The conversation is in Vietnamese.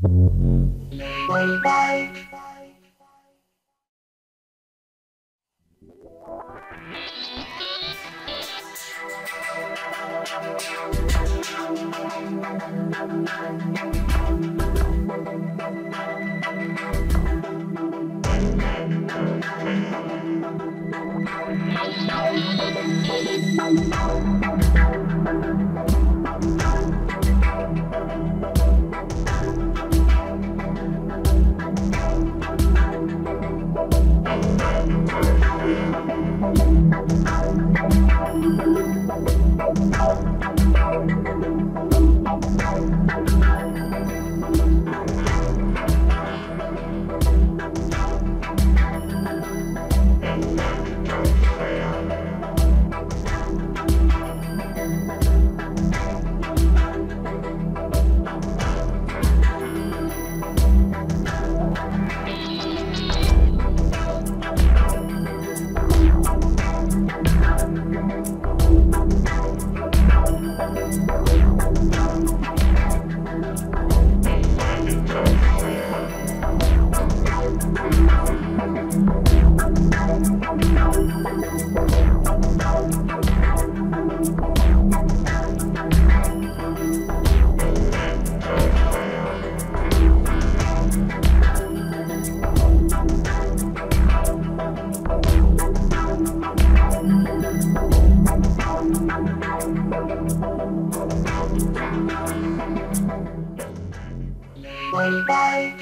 Bye. Bye.